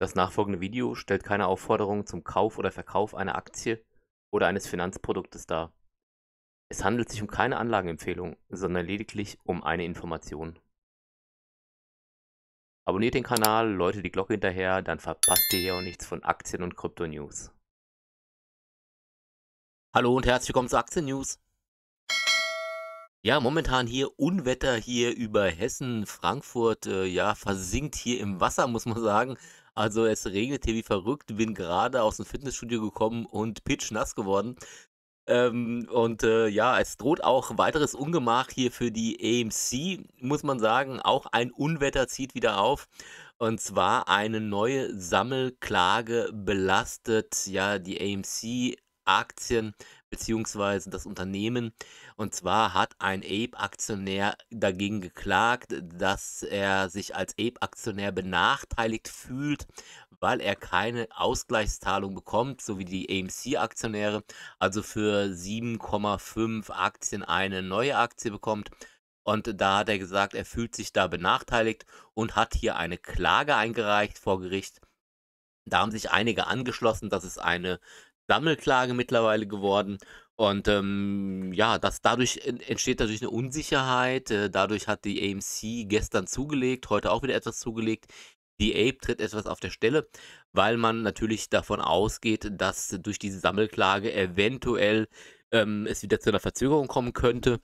Das nachfolgende Video stellt keine Aufforderung zum Kauf oder Verkauf einer Aktie oder eines Finanzproduktes dar. Es handelt sich um keine Anlageempfehlung, sondern lediglich um eine Information. Abonniert den Kanal, läutet die Glocke hinterher, dann verpasst ihr hier auch nichts von Aktien- und Krypto-News. Hallo und herzlich willkommen zu Aktien News. Ja, momentan hier Unwetter hier über Hessen, Frankfurt, äh, ja, versinkt hier im Wasser, muss man sagen. Also es regnet hier wie verrückt, bin gerade aus dem Fitnessstudio gekommen und pitch-nass geworden. Ähm, und äh, ja, es droht auch weiteres Ungemach hier für die AMC, muss man sagen. Auch ein Unwetter zieht wieder auf. Und zwar eine neue Sammelklage belastet ja die AMC-Aktien beziehungsweise das Unternehmen. Und zwar hat ein Ape-Aktionär dagegen geklagt, dass er sich als Ape-Aktionär benachteiligt fühlt, weil er keine Ausgleichszahlung bekommt, so wie die AMC-Aktionäre, also für 7,5 Aktien eine neue Aktie bekommt. Und da hat er gesagt, er fühlt sich da benachteiligt und hat hier eine Klage eingereicht vor Gericht. Da haben sich einige angeschlossen, das ist eine Sammelklage mittlerweile geworden. Und ähm, ja, das, dadurch entsteht natürlich eine Unsicherheit. Äh, dadurch hat die AMC gestern zugelegt, heute auch wieder etwas zugelegt. Die Ape tritt etwas auf der Stelle, weil man natürlich davon ausgeht, dass durch diese Sammelklage eventuell ähm, es wieder zu einer Verzögerung kommen könnte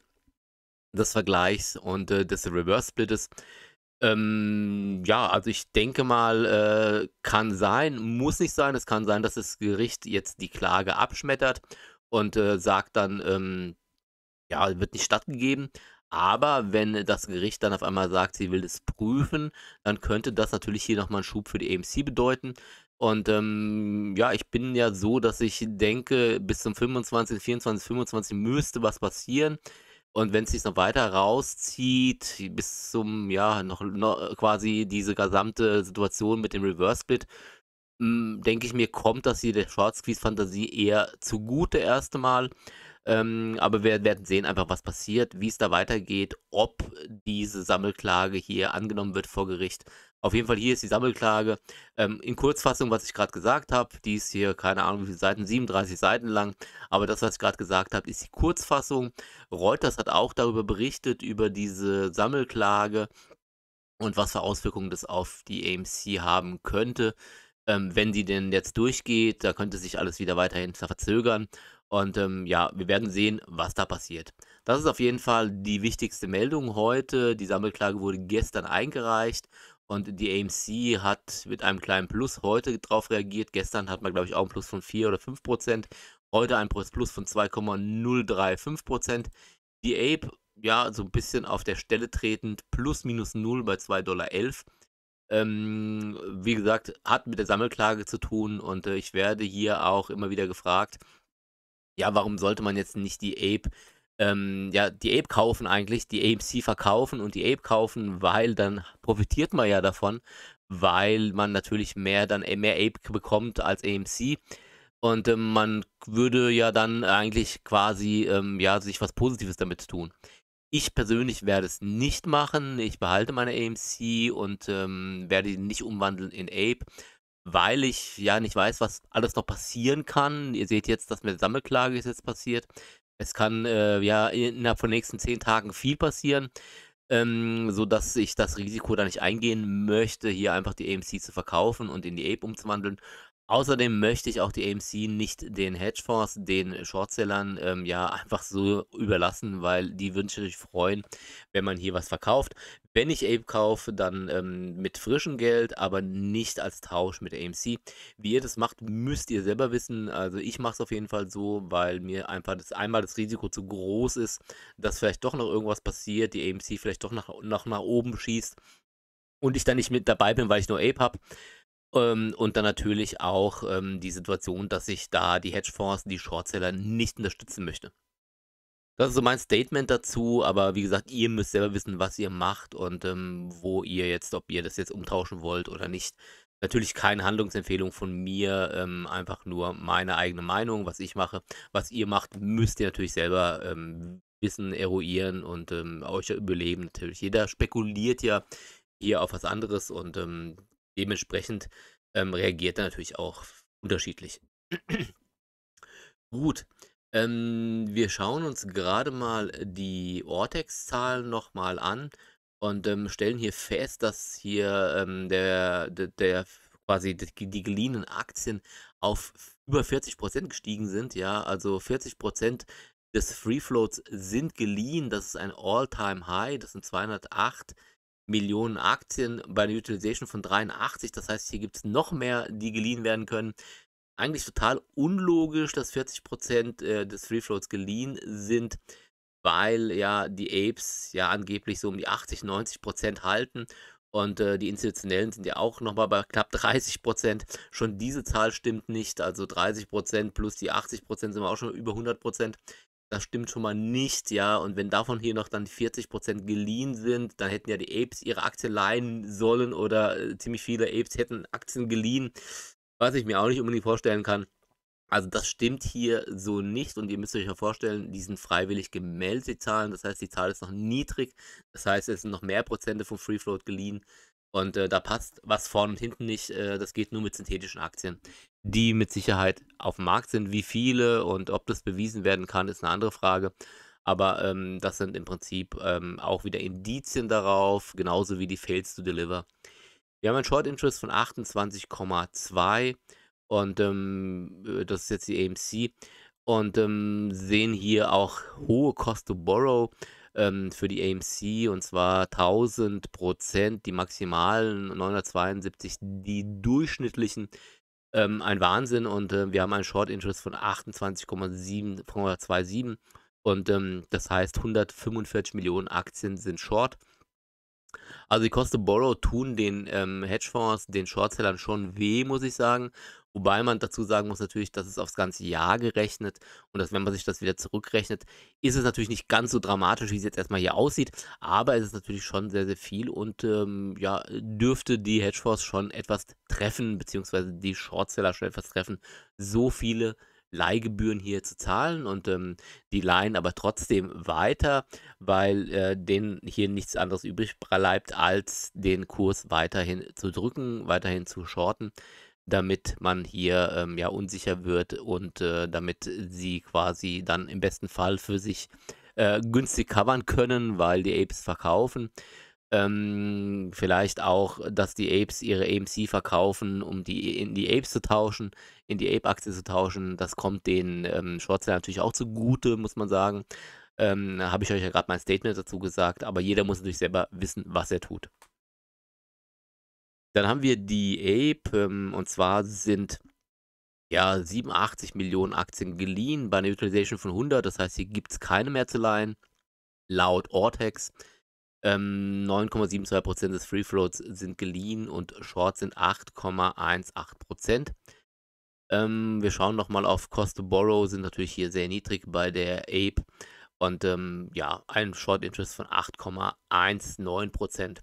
des Vergleichs und äh, des Reverse Splittes. Ähm, ja, also ich denke mal, äh, kann sein, muss nicht sein. Es kann sein, dass das Gericht jetzt die Klage abschmettert und äh, sagt dann, ähm, ja, wird nicht stattgegeben. Aber wenn das Gericht dann auf einmal sagt, sie will das prüfen, dann könnte das natürlich hier nochmal einen Schub für die AMC bedeuten. Und ähm, ja, ich bin ja so, dass ich denke, bis zum 25, 24, 25 müsste was passieren. Und wenn es sich noch weiter rauszieht, bis zum, ja, noch, noch quasi diese gesamte Situation mit dem Reverse Split, hm, denke ich mir, kommt das hier der Short Squeeze Fantasie eher zugute erste Mal. Ähm, aber wir werden sehen einfach, was passiert, wie es da weitergeht, ob diese Sammelklage hier angenommen wird vor Gericht auf jeden Fall hier ist die Sammelklage. Ähm, in Kurzfassung, was ich gerade gesagt habe, die ist hier, keine Ahnung wie viele Seiten, 37 Seiten lang. Aber das, was ich gerade gesagt habe, ist die Kurzfassung. Reuters hat auch darüber berichtet, über diese Sammelklage und was für Auswirkungen das auf die AMC haben könnte. Ähm, wenn die denn jetzt durchgeht, da könnte sich alles wieder weiterhin verzögern. Und ähm, ja, wir werden sehen, was da passiert. Das ist auf jeden Fall die wichtigste Meldung heute. Die Sammelklage wurde gestern eingereicht und die AMC hat mit einem kleinen Plus heute darauf reagiert. Gestern hat man, glaube ich, auch ein Plus von 4 oder 5 Prozent. Heute ein Plus von 2,035 Prozent. Die Ape, ja, so ein bisschen auf der Stelle tretend, plus minus 0 bei 2,11 Dollar. Ähm, wie gesagt, hat mit der Sammelklage zu tun und äh, ich werde hier auch immer wieder gefragt, ja, warum sollte man jetzt nicht die Ape ähm, ja, die Ape kaufen eigentlich, die AMC verkaufen und die Ape kaufen, weil dann profitiert man ja davon, weil man natürlich mehr dann äh, mehr Ape bekommt als AMC. Und ähm, man würde ja dann eigentlich quasi ähm, ja, sich was Positives damit tun. Ich persönlich werde es nicht machen. Ich behalte meine AMC und ähm, werde ihn nicht umwandeln in Ape, weil ich ja nicht weiß, was alles noch passieren kann. Ihr seht jetzt, dass mit der Sammelklage ist jetzt passiert. Es kann äh, ja innerhalb von den nächsten zehn Tagen viel passieren, ähm, sodass ich das Risiko da nicht eingehen möchte, hier einfach die AMC zu verkaufen und in die Ape umzuwandeln. Außerdem möchte ich auch die AMC nicht den Hedgefonds, den Shortsellern, ähm, ja, einfach so überlassen, weil die würden sich freuen, wenn man hier was verkauft. Wenn ich Ape kaufe, dann ähm, mit frischem Geld, aber nicht als Tausch mit AMC. Wie ihr das macht, müsst ihr selber wissen. Also ich mache es auf jeden Fall so, weil mir einfach das einmal das Risiko zu groß ist, dass vielleicht doch noch irgendwas passiert, die AMC vielleicht doch nach, nach, nach oben schießt und ich dann nicht mit dabei bin, weil ich nur Ape habe. Ähm, und dann natürlich auch ähm, die Situation, dass ich da die Hedgefonds, die Shortseller nicht unterstützen möchte. Das ist so mein Statement dazu, aber wie gesagt, ihr müsst selber wissen, was ihr macht und ähm, wo ihr jetzt, ob ihr das jetzt umtauschen wollt oder nicht. Natürlich keine Handlungsempfehlung von mir, ähm, einfach nur meine eigene Meinung, was ich mache. Was ihr macht, müsst ihr natürlich selber ähm, wissen, eruieren und ähm, euch überleben natürlich. Jeder spekuliert ja hier auf was anderes und ähm, dementsprechend ähm, reagiert er natürlich auch unterschiedlich. Gut, ähm, wir schauen uns gerade mal die Ortex-Zahlen nochmal an und ähm, stellen hier fest, dass hier ähm, der, der, der quasi die, geliehenen Aktien auf über 40% gestiegen sind. Ja, also 40% des Free Floats sind geliehen. Das ist ein All-Time-High. Das sind 208 Millionen Aktien bei einer Utilization von 83. Das heißt, hier gibt es noch mehr, die geliehen werden können. Eigentlich total unlogisch, dass 40% äh, des Free Floats geliehen sind, weil ja die Apes ja angeblich so um die 80, 90% halten. Und äh, die institutionellen sind ja auch nochmal bei knapp 30 Prozent. Schon diese Zahl stimmt nicht. Also 30 Prozent plus die 80 Prozent sind wir auch schon über 100 Prozent. Das stimmt schon mal nicht, ja. Und wenn davon hier noch dann 40% geliehen sind, dann hätten ja die Apes ihre Aktien leihen sollen oder äh, ziemlich viele Apes hätten Aktien geliehen, was ich mir auch nicht unbedingt vorstellen kann. Also das stimmt hier so nicht und ihr müsst euch ja vorstellen, die sind freiwillig gemeldet, die Zahlen. Das heißt, die Zahl ist noch niedrig. Das heißt, es sind noch mehr Prozente vom Free Float geliehen. Und äh, da passt was vorne und hinten nicht. Äh, das geht nur mit synthetischen Aktien die mit Sicherheit auf dem Markt sind. Wie viele und ob das bewiesen werden kann, ist eine andere Frage. Aber ähm, das sind im Prinzip ähm, auch wieder Indizien darauf, genauso wie die Fails to Deliver. Wir haben ein Short Interest von 28,2 und ähm, äh, das ist jetzt die AMC und ähm, sehen hier auch hohe Cost to Borrow ähm, für die AMC und zwar 1000 Prozent, die maximalen 972, die durchschnittlichen ähm, ein Wahnsinn und äh, wir haben einen Short Interest von 28,27 und ähm, das heißt 145 Millionen Aktien sind Short. Also die Kosten Borrow tun den ähm, Hedgefonds, den Shortsellern schon weh, muss ich sagen. Wobei man dazu sagen muss natürlich, das ist aufs ganze Jahr gerechnet und dass wenn man sich das wieder zurückrechnet, ist es natürlich nicht ganz so dramatisch, wie es jetzt erstmal hier aussieht, aber es ist natürlich schon sehr, sehr viel und ähm, ja, dürfte die Hedgefonds schon etwas treffen, beziehungsweise die Shortseller schon etwas treffen, so viele Leihgebühren hier zu zahlen und ähm, die leihen aber trotzdem weiter, weil äh, denen hier nichts anderes übrig bleibt, als den Kurs weiterhin zu drücken, weiterhin zu shorten damit man hier ähm, ja unsicher wird und äh, damit sie quasi dann im besten Fall für sich äh, günstig covern können, weil die Apes verkaufen. Ähm, vielleicht auch, dass die Apes ihre AMC verkaufen, um die in die Apes zu tauschen, in die Ape-Aktie zu tauschen. Das kommt den ähm, Shortseller natürlich auch zugute, muss man sagen. Ähm, Habe ich euch ja gerade mein Statement dazu gesagt, aber jeder muss natürlich selber wissen, was er tut. Dann haben wir die Ape, ähm, und zwar sind ja 87 Millionen Aktien geliehen bei einer Utilization von 100. Das heißt, hier gibt es keine mehr zu leihen. Laut Ortex ähm, 9,72% des Free Floats sind geliehen und Shorts sind 8,18%. Ähm, wir schauen nochmal auf Cost to Borrow, sind natürlich hier sehr niedrig bei der Ape. Und ähm, ja, ein Short Interest von 8,19%.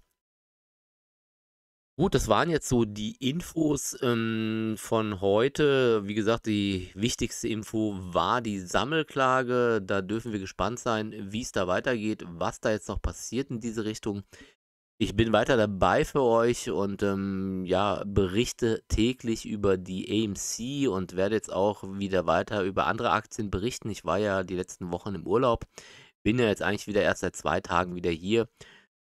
Gut, das waren jetzt so die Infos ähm, von heute. Wie gesagt, die wichtigste Info war die Sammelklage. Da dürfen wir gespannt sein, wie es da weitergeht, was da jetzt noch passiert in diese Richtung. Ich bin weiter dabei für euch und ähm, ja, berichte täglich über die AMC und werde jetzt auch wieder weiter über andere Aktien berichten. Ich war ja die letzten Wochen im Urlaub, bin ja jetzt eigentlich wieder erst seit zwei Tagen wieder hier.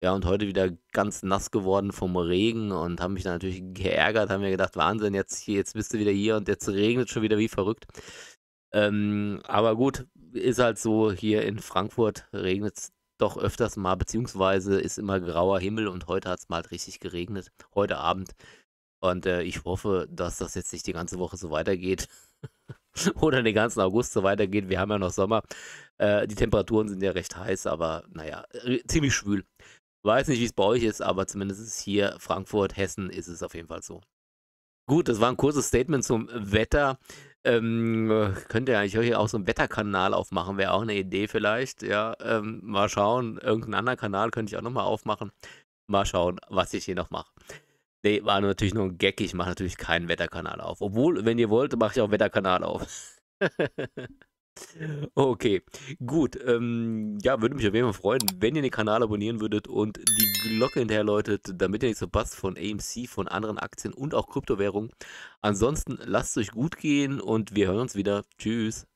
Ja, und heute wieder ganz nass geworden vom Regen und haben mich dann natürlich geärgert, haben mir gedacht, Wahnsinn, jetzt jetzt bist du wieder hier und jetzt regnet schon wieder wie verrückt. Ähm, aber gut, ist halt so, hier in Frankfurt regnet es doch öfters mal, beziehungsweise ist immer grauer Himmel und heute hat es mal halt richtig geregnet, heute Abend. Und äh, ich hoffe, dass das jetzt nicht die ganze Woche so weitergeht. Oder den ganzen August so weitergeht. Wir haben ja noch Sommer. Äh, die Temperaturen sind ja recht heiß, aber naja, äh, ziemlich schwül. Weiß nicht, wie es bei euch ist, aber zumindest hier Frankfurt, Hessen ist es auf jeden Fall so. Gut, das war ein kurzes Statement zum Wetter. Ähm, könnt ihr eigentlich auch so einen Wetterkanal aufmachen, wäre auch eine Idee vielleicht. Ja, ähm, mal schauen. Irgendeinen anderen Kanal könnte ich auch nochmal aufmachen. Mal schauen, was ich hier noch mache. Nee, war natürlich nur ein Gag. Ich mache natürlich keinen Wetterkanal auf. Obwohl, wenn ihr wollt, mache ich auch einen Wetterkanal auf. Okay, gut. Ähm, ja, würde mich auf jeden Fall freuen, wenn ihr den Kanal abonnieren würdet und die Glocke hinterher läutet, damit ihr nichts verpasst von AMC, von anderen Aktien und auch Kryptowährungen. Ansonsten lasst es euch gut gehen und wir hören uns wieder. Tschüss.